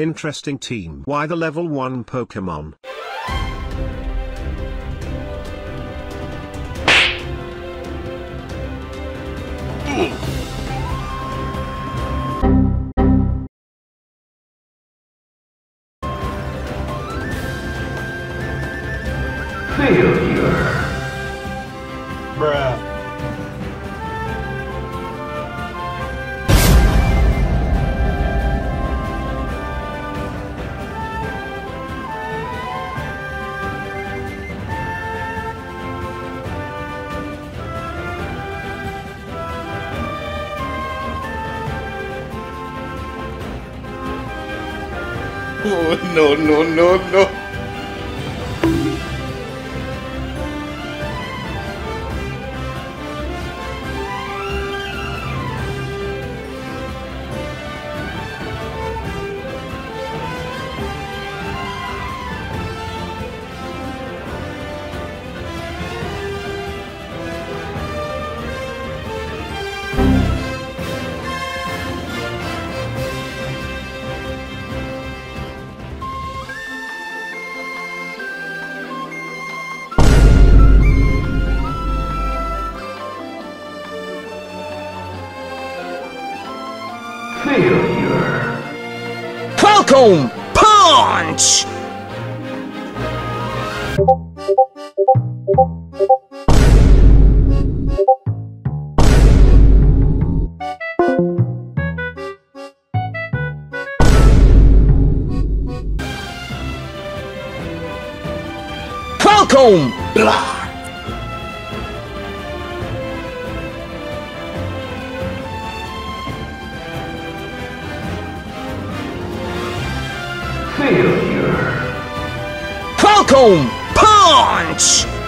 Interesting team. Why the level 1 Pokemon? Failure. Bruh. Oh, no, no, no, no. Falcon Punch! Falcon Block! Falcon Punch!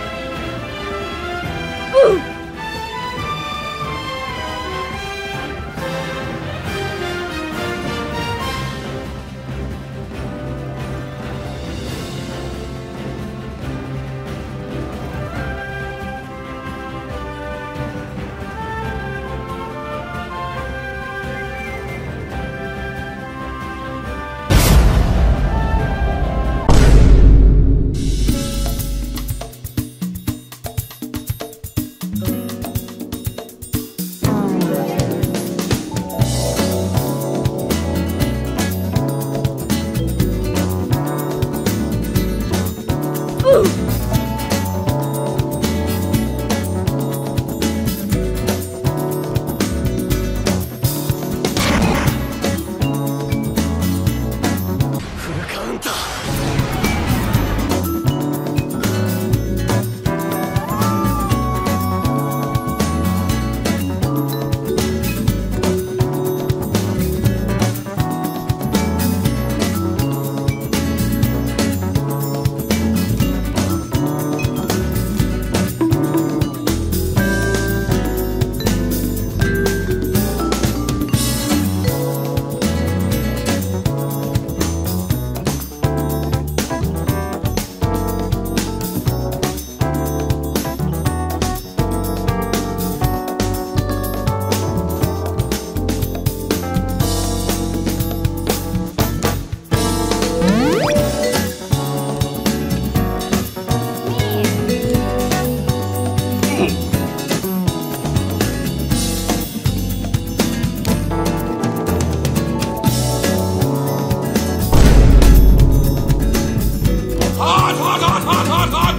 hot, hot, hot.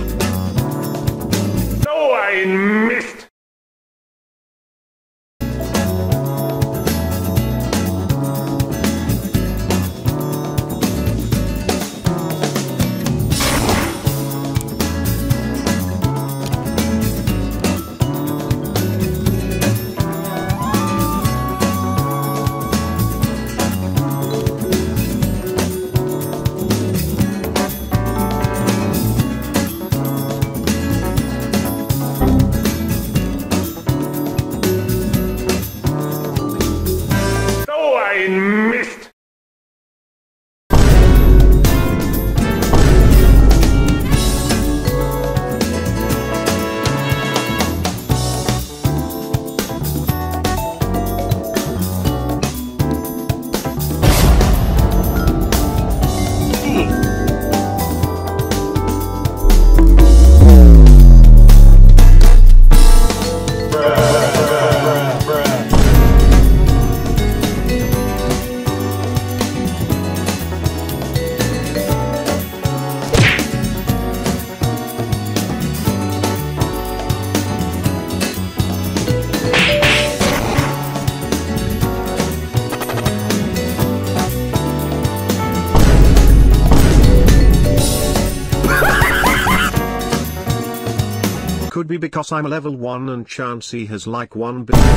Could be because I'm a level 1 and Chansey has like 1 billion.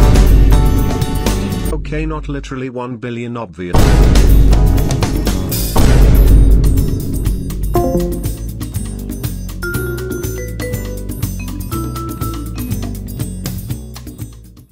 Okay not literally 1 billion obviously.